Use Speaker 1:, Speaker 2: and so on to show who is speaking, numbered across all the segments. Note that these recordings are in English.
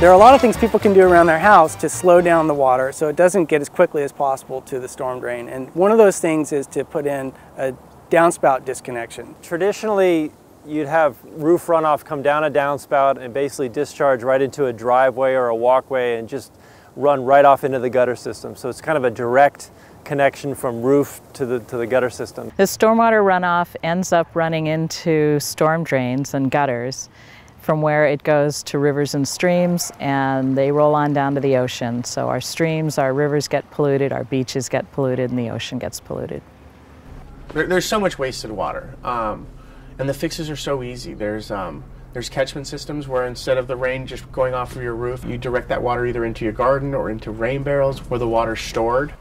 Speaker 1: There are a lot of things people can do around their house to slow down the water so it doesn't get as quickly as possible to the storm drain. And one of those things is to put in a downspout disconnection.
Speaker 2: Traditionally, you'd have roof runoff come down a downspout and basically discharge right into a driveway or a walkway and just run right off into the gutter system. So it's kind of a direct connection from roof to the, to the gutter system.
Speaker 3: The stormwater runoff ends up running into storm drains and gutters from where it goes to rivers and streams and they roll on down to the ocean. So our streams, our rivers get polluted, our beaches get polluted, and the ocean gets polluted.
Speaker 4: There, there's so much wasted water, um, and the fixes are so easy. There's um, there's catchment systems where instead of the rain just going off of your roof, you direct that water either into your garden or into rain barrels where the water's stored.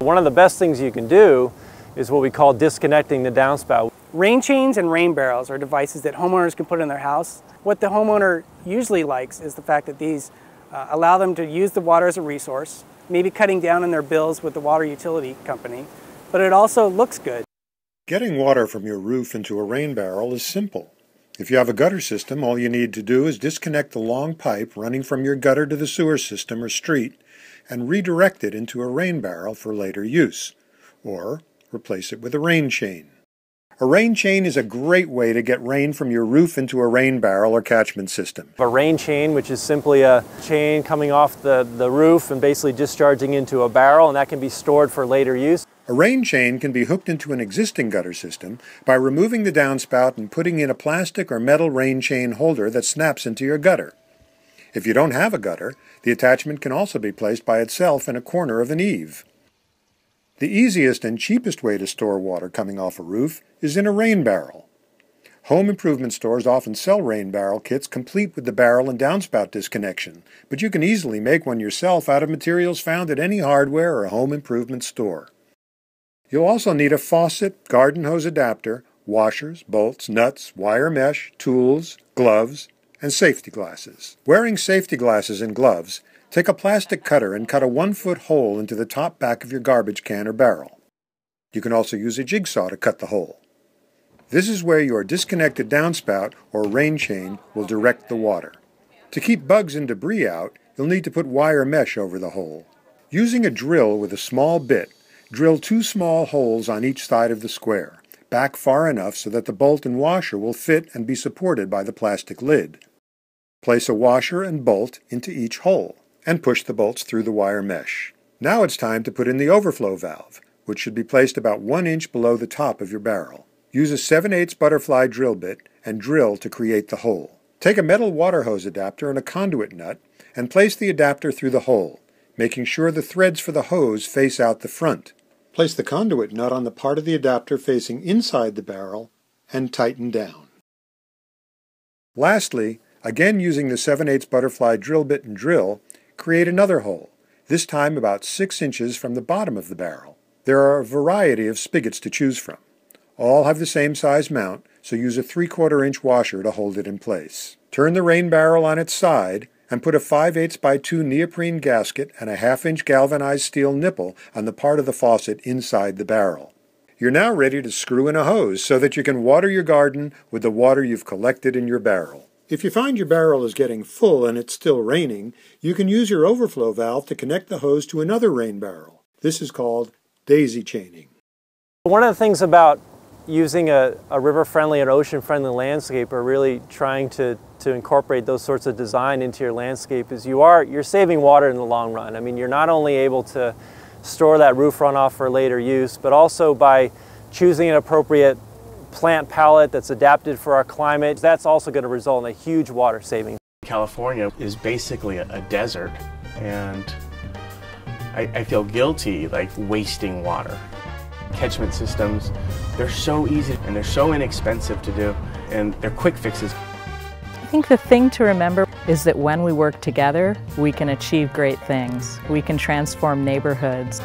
Speaker 2: One of the best things you can do is what we call disconnecting the downspout.
Speaker 1: Rain chains and rain barrels are devices that homeowners can put in their house. What the homeowner usually likes is the fact that these uh, allow them to use the water as a resource, maybe cutting down on their bills with the water utility company, but it also looks good.
Speaker 5: Getting water from your roof into a rain barrel is simple. If you have a gutter system, all you need to do is disconnect the long pipe running from your gutter to the sewer system or street and redirect it into a rain barrel for later use, or replace it with a rain chain. A rain chain is a great way to get rain from your roof into a rain barrel or catchment system.
Speaker 2: A rain chain, which is simply a chain coming off the, the roof and basically discharging into a barrel, and that can be stored for later use.
Speaker 5: A rain chain can be hooked into an existing gutter system by removing the downspout and putting in a plastic or metal rain chain holder that snaps into your gutter. If you don't have a gutter, the attachment can also be placed by itself in a corner of an eave. The easiest and cheapest way to store water coming off a roof is in a rain barrel. Home improvement stores often sell rain barrel kits complete with the barrel and downspout disconnection, but you can easily make one yourself out of materials found at any hardware or home improvement store. You'll also need a faucet, garden hose adapter, washers, bolts, nuts, wire mesh, tools, gloves, and safety glasses. Wearing safety glasses and gloves Take a plastic cutter and cut a one foot hole into the top back of your garbage can or barrel. You can also use a jigsaw to cut the hole. This is where your disconnected downspout or rain chain will direct the water. To keep bugs and debris out, you'll need to put wire mesh over the hole. Using a drill with a small bit, drill two small holes on each side of the square, back far enough so that the bolt and washer will fit and be supported by the plastic lid. Place a washer and bolt into each hole and push the bolts through the wire mesh. Now it's time to put in the overflow valve, which should be placed about one inch below the top of your barrel. Use a 7 8 butterfly drill bit and drill to create the hole. Take a metal water hose adapter and a conduit nut and place the adapter through the hole, making sure the threads for the hose face out the front. Place the conduit nut on the part of the adapter facing inside the barrel and tighten down. Lastly, again using the 7 8 butterfly drill bit and drill, create another hole, this time about 6 inches from the bottom of the barrel. There are a variety of spigots to choose from. All have the same size mount, so use a 3 quarter inch washer to hold it in place. Turn the rain barrel on its side and put a 5 8 by 2 neoprene gasket and a half inch galvanized steel nipple on the part of the faucet inside the barrel. You're now ready to screw in a hose so that you can water your garden with the water you've collected in your barrel. If you find your barrel is getting full and it's still raining, you can use your overflow valve to connect the hose to another rain barrel. This is called daisy chaining.
Speaker 2: One of the things about using a, a river-friendly and ocean-friendly landscape or really trying to, to incorporate those sorts of design into your landscape is you are, you're saving water in the long run. I mean, you're not only able to store that roof runoff for later use, but also by choosing an appropriate plant palette that's adapted for our climate. That's also going to result in a huge water saving.
Speaker 4: California is basically a, a desert and I, I feel guilty like wasting water. Catchment systems, they're so easy and they're so inexpensive to do and they're quick fixes.
Speaker 3: I think the thing to remember is that when we work together, we can achieve great things. We can transform neighborhoods.